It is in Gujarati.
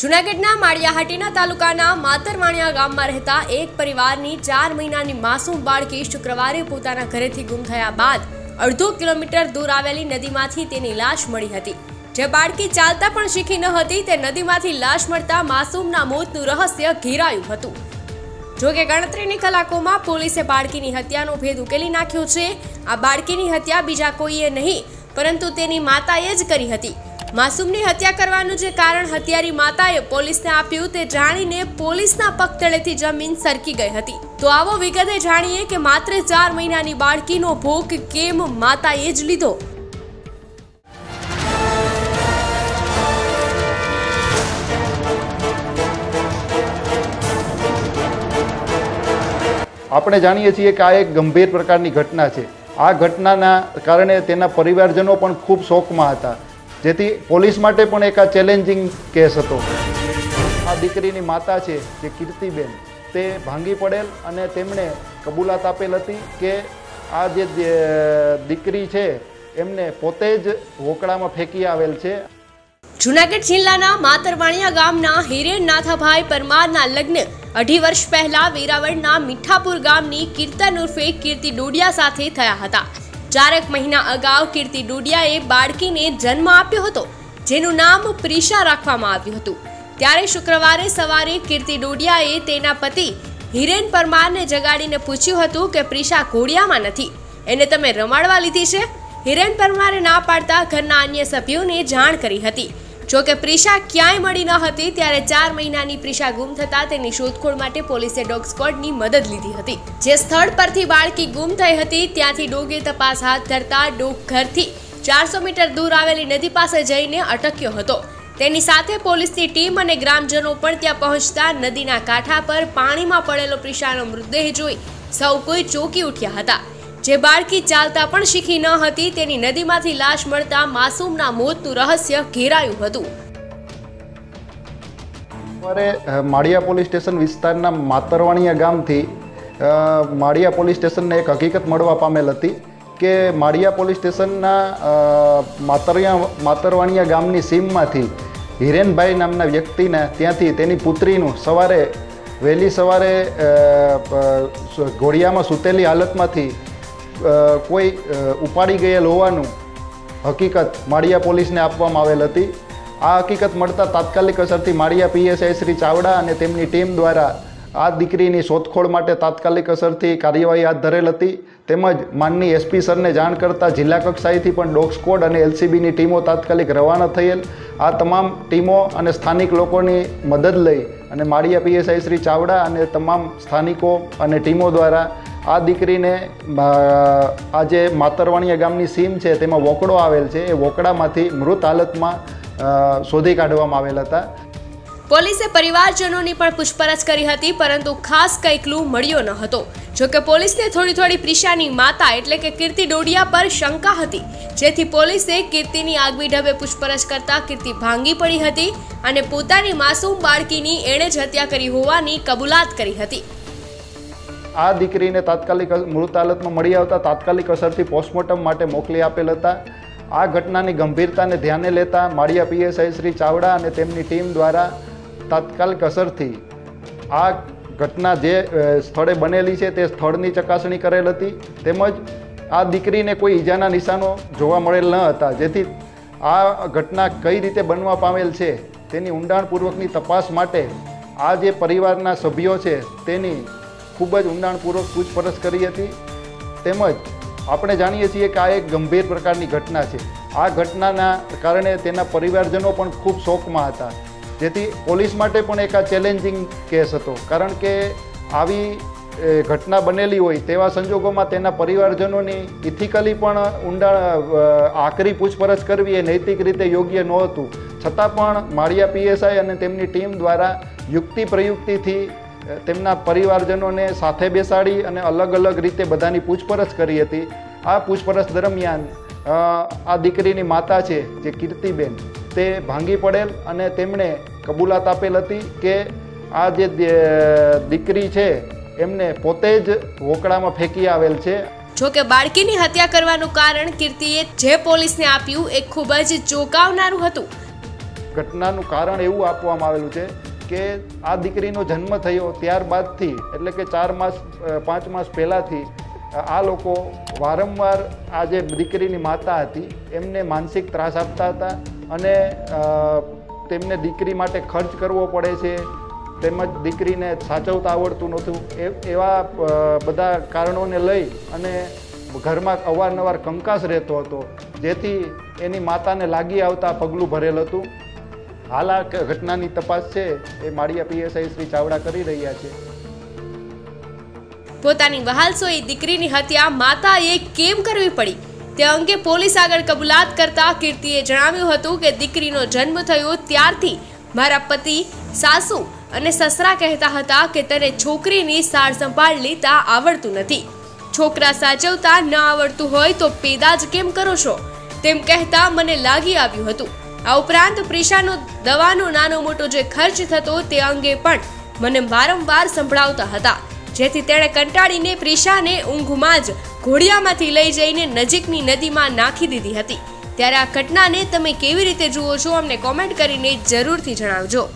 જૂનાગઢના માળિયાહાટીના તાલુકાના માતરવાણિયા ગામમાં રહેતા એક પરિવારની ચાર મહિનાની માસૂમ બાળકી શુક્રવારે પોતાના ઘરેથી ગુમ થયા બાદ અડધો કિલોમીટર દૂર આવેલી નદીમાંથી તેની લાશ મળી હતી. જે બાળકી ચાલતા પણ શીખી ન હતી, તે નદીમાંથી લાશ મળતા માસૂમના મોતનું રહસ્ય ઘેરાયું હતું. જોકે ગણતરીની કલાકોમાં પોલીસે બાળકીની હત્યાનો ભેદ ઉકેલી નાખ્યો છે. આ બાળકીની હત્યા બીજા કોઈએ નહીં, પરંતુ તેની માતાએ જ કરી હતી. માસૂમની હત્યા કરવાનું જે કારણ હત્યારી માતાએ પોલીસને આપ્યું તે જાણીને પોલીસના પગતળેથી જમીન સરકી ગઈ હતી. તો આવો વિગતે જાણીએ કે માત્ર ચાર મહિનાની બાળકીનો ભોગ કેમ માતાએ જ લીધો? આપણે જાણીએ છીએ કે આ એક ગંભીર પ્રકારની ઘટના છે. આ ઘટનાના કારણે તેના પરિવારજનો પણ ખૂબ શોકમાં હતા. જેથી પોલીસ માટે પણ એક આ ચેલેન્જિંગ કેસ હતો. આ દીકરીની માતા છે, જે કીર્તિબેન, તે ભાંગી પડેલ અને તેમણે કબૂલાત આપેલ હતી કે આ જે દીકરી છે, એમને પોતે જ હોકળામાં ફેંકી આવેલ છે. જુનાગઢ જિલ્લાના માતરવાણિયા ગામના હિરેન નાથાભાઈ પરમારના લગ્ન. અઢી વર્ષ પહેલા વેરાવળના મીઠાપુર ગામની કીર્તન ઉર્ફે કીર્તિ ડોડિયા સાથે થયા હતા. ચારક મહિના અગાઉ કીર્તિ ડોડિયાએ બાળકીને જન્મ આપ્યો હતો, જેનું નામ પ્રિશા રાખવામાં આવ્યું હતું. ત્યારે શુક્રવારે સવારે કીર્તિ ડોડિયાએ તેના પતિ હિરેન પરમારને જગાડીને પૂછ્યું હતું કે પ્રિશા ઘોડિયામાં નથી, એને તમે રમાડવા લીધી છે? હિરેન પરમારે ના પાડતા ઘરના અન્ય સભ્યોને જાણ કરી હતી. જો કે પ્રિશા ક્યાંય મળી ન હતી, ત્યારે ચાર મહિનાની પ્રિશા ગુમ થતા તેની શોધખોળ માટે પોલીસે ડોગ સ્ક્વોડની મદદ લીધી હતી. જે સ્થળ પરથી બાળકી ગુમ થઈ હતી, ત્યાંથી ડોગે તપાસ હાથ ધરતા ડોગ ઘરથી ચારસો મીટર દૂર આવેલી નદી પાસે જઈને અટક્યો હતો. તેની સાથે પોલીસની ટીમ અને ગ્રામજનો પણ ત્યાં પહોંચતા નદીના કાંઠા પર પાણીમાં પડેલો પ્રિશાનો મૃતદેહ જોઈ સૌ કોઈ ચોંકી ઉઠ્યા હતા. જે બાળકી ચાલતા પણ શીખી ન હતી, તેની નદીમાંથી લાશ મળતા માસૂમના મોતનું રહસ્ય ઘેરાયું હતું. સવારે માળિયા પોલીસ સ્ટેશન વિસ્તારના માતરવાણિયા ગામથી માળિયા પોલીસ સ્ટેશનને એક હકીકત મળવા પામેલ હતી કે માળિયા પોલીસ સ્ટેશનના માતરિયા, માતરવાણિયા ગામની સીમમાંથી હિરેનભાઈ નામના વ્યક્તિને ત્યાંથી તેની પુત્રીનું સવારે વહેલી સવારે ઘોડિયામાં સૂતેલી હાલતમાંથી કોઈ ઉપાડી ગયેલ હોવાનું હકીકત માળિયા પોલીસને આપવામાં આવેલ હતી. આ હકીકત મળતા તાત્કાલિક અસરથી માળિયા પીએસઆઈ શ્રી ચાવડા અને તેમની ટીમ દ્વારા આ દીકરીની શોધખોળ માટે તાત્કાલિક અસરથી કાર્યવાહી હાથ ધરેલ હતી. તેમજ માનની એસપી સરને જાણ કરતાં જિલ્લા કક્ષાએથી પણ ડોગ સ્કોડ અને એલસીબીની ટીમો તાત્કાલિક રવાના થયેલ. આ તમામ ટીમો અને સ્થાનિક લોકોની મદદ લઈ અને માળિયા પીએસઆઈ શ્રી ચાવડા અને તમામ સ્થાનિકો અને ટીમો દ્વારા આ દીકરીને આ જે માતરવાણિયા ગામની સીમ છે, તેમાં વોકડો આવેલ છે, એ વોકડામાંથી મૃત હાલતમાં શોધી કાઢવામાં આવેલ હતા. પોલીસે પરિવારજનોની પણ પૂછપરછ કરી હતી, પરંતુ ખાસ કંઈ ક્લુ મળ્યો ન હતો. જોકે પોલીસને થોડી થોડી પ્રિશાની માતા એટલે કે કીર્તિ ડોડિયા પર શંકા હતી. જેથી પોલીસે કીર્તિની આગવી ઢબે પૂછપરછ કરતા કીર્તિ ભાંગી પડી હતી અને પોતાની માસૂમ બાળકીની એણે જ હત્યા કરી હોવાની કબૂલાત કરી હતી. આ દીકરીને તાત્કાલિક મૃત હાલતમાં મળી આવતા તાત્કાલિક અસરથી પોસ્ટમોર્ટમ માટે મોકલી આપેલ હતા. આ ઘટનાની ગંભીરતાને ધ્યાને લેતા માળિયા પીએસઆઈ શ્રી ચાવડા અને તેમની ટીમ દ્વારા તાત્કાલિક અસરથી આ ઘટના જે સ્થળે બનેલી છે તે સ્થળની ચકાસણી કરેલ હતી. તેમજ આ દીકરીને કોઈ ઈજાના નિશાનો જોવા મળેલ ન હતા. જેથી આ ઘટના કઈ રીતે બનવા પામેલ છે તેની ઊંડાણપૂર્વકની તપાસ માટે આ જે પરિવારના સભ્યો છે તેની ખૂબ જ ઊંડાણપૂર્વક પૂછપરછ કરી હતી. તેમજ આપણે જાણીએ છીએ કે આ એક ગંભીર પ્રકારની ઘટના છે. આ ઘટનાના કારણે તેના પરિવારજનો પણ ખૂબ શોકમાં હતા. જેથી પોલીસ માટે પણ એક આ ચેલેન્જિંગ કેસ હતો. કારણ કે આવી ઘટના બનેલી હોય તેવા સંજોગોમાં તેના પરિવારજનોની ઇથિકલી પણ ઊંડા આકરી પૂછપરછ કરવી એ નૈતિક રીતે યોગ્ય નહોતું છતાં પણ માળિયા પીએસઆઈ અને તેમની ટીમ દ્વારા યુક્તિ પ્રયુક્તિથી તેમના પરિવારજનોને સાથે બેસાડી અને અલગ અલગ રીતે બધાની પૂછપરછ કરી હતી. આ પૂછપરછ દરમિયાન આ દીકરીની માતા છે જે કીર્તિબેન તે ભાંગી પડેલ અને તેમણે કબૂલાત આપેલ હતી કે આ જે દીકરી છે એમને પોતે જ વોકળામાં ફેંકી આવેલ છે. જો કે બાળકીની હત્યા કરવાનું કારણ કીર્તિએ જે પોલીસને આપ્યું એ ખૂબ જ ચોંકાવનારું હતું. ઘટનાનું કારણ એવું આપવામાં આવેલું છે કે આ દીકરીનો જન્મ થયો ત્યારબાદથી, એટલે કે ચાર માસ પાંચ માસ પહેલાંથી આ લોકો વારંવાર આ જે દીકરીની માતા હતી, એમને માનસિક ત્રાસ આપતા હતા અને તેમને દીકરી માટે ખર્ચ કરવો પડે છે, તેમજ દીકરીને સાચવતા આવડતું નહોતું એવા બધા કારણોને લઈ અને ઘરમાં અવારનવાર કંકાસ રહેતો હતો, જેથી એની માતાને લાગી આવતા પગલું ભરેલ હતું. હાલ આ ઘટનાની તપાસ છે, એ માળિયા પીએસઆઈ શ્રી ચાવડા કરી રહ્યા છે. પોતાની વહાલસોઈ દીકરીની હત્યા માતાએ કેમ કરવી પડી? તે અંગે પોલીસ આગળ કબૂલાત કરતા કીર્તિએ જણાવ્યું હતું કે દીકરીનો જન્મ થયો ત્યારથી. મારા પતિ, સાસુ અને સસરા કહેતા હતા કે તને છોકરીની સાર સંભાળ લેતા આવડતું નથી. છોકરા સાચવતા ન આવડતું હોય તો પેદા જ કેમ કરો છો? તેમ કહેતા મને લાગી આવ્યું હતું. આ ઉપરાંત પ્રિશાનો દવાનો નાનો મોટો જે ખર્ચ થતો તે અંગે પણ મને વારંવાર સંભળાવતા હતા. જેથી તેણે કંટાળીને પ્રિશાને ઊંઘમાં જ ઘોડિયામાંથી લઈ જઈને નજીકની નદીમાં નાખી દીધી હતી. ત્યારે આ ઘટનાને તમે કેવી રીતે જુઓ છો અમને કોમેન્ટ કરીને જરૂરથી જણાવજો.